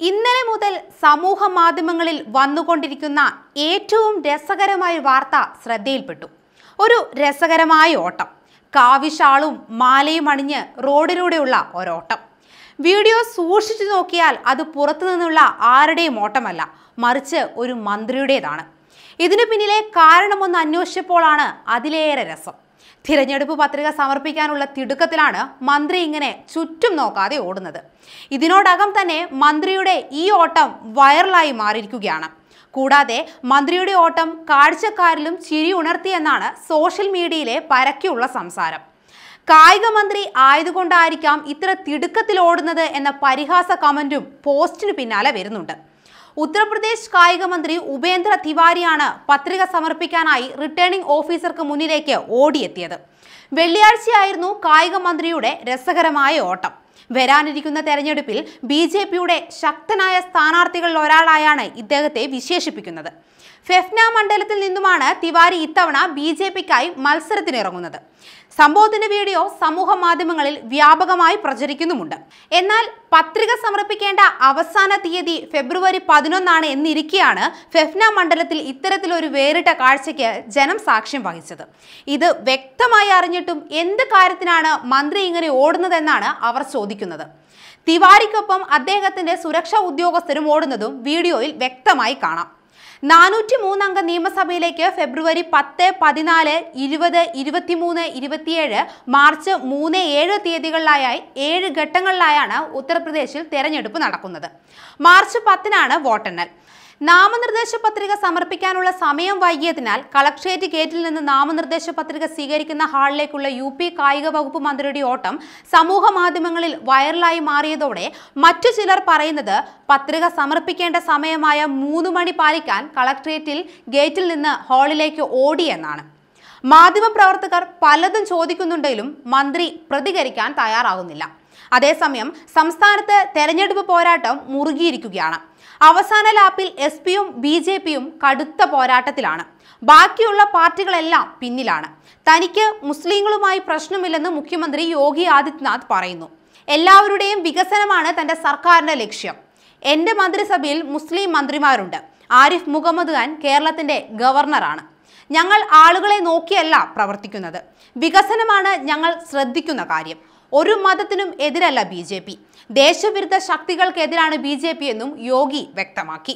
ഇന്നലെ മുതൽ സമൂഹ മാധ്യമങ്ങളിൽ വന്നുകൊണ്ടിരിക്കുന്ന ഏറ്റവും രസകരമായ വാർത്ത ശ്രദ്ധയിൽപ്പെട്ടു. ഒരു രസകരമായ ഓട്ടം. കാവിഷാളും മാലയും അണിഞ്ഞ് റോഡിലൂടെയുള്ള ഒരോട്ടം. വീഡിയോ സൂക്ഷിച്ചു നോക്കിയാൽ അത് പുറത്തു നിന്നുള്ള ആരുടെയും ഓട്ടമല്ല മറിച്ച് ഒരു മന്ത്രിയുടേതാണ്. ഇതിനു പിന്നിലെ കാരണമൊന്ന് അന്വേഷിച്ചപ്പോഴാണ് അതിലേറെ രസം. തിരഞ്ഞെടുപ്പ് പത്രിക സമർപ്പിക്കാനുള്ള തിടുക്കത്തിലാണ് മന്ത്രി ഇങ്ങനെ ചുറ്റും നോക്കാതെ ഓടുന്നത്. ഇതിനോടകം തന്നെ മന്ത്രിയുടെ ഈ ഓട്ടം വൈറലായി മാറിയിരിക്കുകയാണ്. കൂടാതെ മന്ത്രിയുടെ ഓട്ടം കാഴ്ചക്കാരിലും ചിരി ഉണർത്തിയെന്നാണ് സോഷ്യൽ മീഡിയയിലെ പരക്കെയുള്ള സംസാരം. കായിക മന്ത്രി ആയതുകൊണ്ടായിരിക്കാം ഇത്ര തിടുക്കത്തിൽ ഓടുന്നത് എന്ന പരിഹാസ കമന്റും പോസ്റ്റിന് പിന്നാലെ വരുന്നുണ്ട്. ഉത്തർപ്രദേശ് കായിക മന്ത്രി ഉപേന്ദ്ര തിവാരിയാണ് പത്രിക സമർപ്പിക്കാനായി റിട്ടേണിംഗ് ഓഫീസർക്ക് മുന്നിലേക്ക് ഓടിയെത്തിയത്. വെള്ളിയാഴ്ചയായിരുന്നു കായിക മന്ത്രിയുടെ രസകരമായ ഓട്ടം. വരാനിരിക്കുന്ന തെരഞ്ഞെടുപ്പിൽ ബി ജെ പിയുടെ ശക്തനായ സ്ഥാനാർത്ഥികളിൽ ഒരാളായാണ് ഇദ്ദേഹത്തെ വിശേഷിപ്പിക്കുന്നത്. ഫെഫ്ന മണ്ഡലത്തിൽ നിന്നുമാണ് തിവാരി ഇത്തവണ ബി ജെ പിക്കായി മത്സരത്തിനിറങ്ങുന്നത്. സംഭവത്തിന്റെ വീഡിയോ സമൂഹ മാധ്യമങ്ങളിൽ വ്യാപകമായി പ്രചരിക്കുന്നുമുണ്ട്. എന്നാൽ പത്രിക സമർപ്പിക്കേണ്ട അവസാന തീയതി ഫെബ്രുവരി പതിനൊന്നാണ് എന്നിരിക്കെയാണ് ഫെഫ്ന മണ്ഡലത്തിൽ ഇത്തരത്തിലൊരു വേറിട്ട കാഴ്ചയ്ക്ക് ജനം സാക്ഷ്യം വഹിച്ചത്. ഇത് വ്യക്തമായി അറിഞ്ഞിട്ടും എന്ത് കാര്യത്തിനാണ് മന്ത്രി ഇങ്ങനെ ഓടുന്നതെന്നാണ് അവർ ചോദിക്കുന്നത്. തിവാരിക്കൊപ്പം അദ്ദേഹത്തിന്റെ സുരക്ഷാ ഉദ്യോഗസ്ഥരും ഓടുന്നതും വീഡിയോയിൽ വ്യക്തമായി കാണാം. നാനൂറ്റി മൂന്നംഗ നിയമസഭയിലേക്ക് ഫെബ്രുവരി പത്ത് പതിനാല് ഇരുപത് ഇരുപത്തിമൂന്ന് ഇരുപത്തിയേഴ് മാർച്ച് മൂന്ന് ഏഴ് തീയതികളിലായി ഏഴ് ഘട്ടങ്ങളിലായാണ് ഉത്തർപ്രദേശിൽ തെരഞ്ഞെടുപ്പ് നടക്കുന്നത്. മാർച്ച് പത്തിനാണ് വോട്ടെണ്ണൽ. നാമനിർദ്ദേശ പത്രിക സമർപ്പിക്കാനുള്ള സമയം വൈകിയതിനാൽ കളക്ട്രേറ്റ് ഗേറ്റിൽ നിന്ന് നാമനിർദ്ദേശ പത്രിക സ്വീകരിക്കുന്ന ഹാളിലേക്കുള്ള യു പി കായിക വകുപ്പ് മന്ത്രിയുടെ ഓട്ടം സമൂഹ മാധ്യമങ്ങളിൽ വൈറലായി മാറിയതോടെ മറ്റു ചിലർ പറയുന്നത് പത്രിക സമർപ്പിക്കേണ്ട സമയമായ മൂന്ന് മണി പാലിക്കാൻ കളക്ട്രേറ്റിൽ ഗേറ്റിൽ നിന്ന് ഹാളിലേക്ക് ഓടിയെന്നാണ് മാധ്യമപ്രവർത്തകർ പലതും ചോദിക്കുന്നുണ്ടെങ്കിലും മന്ത്രി പ്രതികരിക്കാൻ തയ്യാറാകുന്നില്ല അതേസമയം സംസ്ഥാനത്ത് തെരഞ്ഞെടുപ്പ് പോരാട്ടം മുറുകിയിരിക്കുകയാണ്. അവസാന ലാപ്പിൽ എസ് പിയും ബി ജെ പിയും കടുത്ത പോരാട്ടത്തിലാണ്. ബാക്കിയുള്ള പാർട്ടികളെല്ലാം പിന്നിലാണ്. തനിക്ക് മുസ്ലിങ്ങളുമായി പ്രശ്നമില്ലെന്ന് മുഖ്യമന്ത്രി യോഗി ആദിത്യനാഥ് പറയുന്നു. എല്ലാവരുടെയും വികസനമാണ് തന്റെ സർക്കാരിന്റെ ലക്ഷ്യം. എന്റെ മന്ത്രിസഭയിൽ മുസ്ലിം മന്ത്രിമാരുണ്ട്. ആരിഫ് മുഹമ്മദ് ഖാൻ കേരളത്തിന്റെ ഗവർണറാണ്. ഞങ്ങൾ ആളുകളെ നോക്കിയല്ല പ്രവർത്തിക്കുന്നത്. വികസനമാണ് ഞങ്ങൾ ശ്രദ്ധിക്കുന്ന കാര്യം. ഒരു മതത്തിനും എതിരല്ല ബി ദേശവിരുദ്ധ ശക്തികൾക്കെതിരാണ് ബി എന്നും യോഗി വ്യക്തമാക്കി.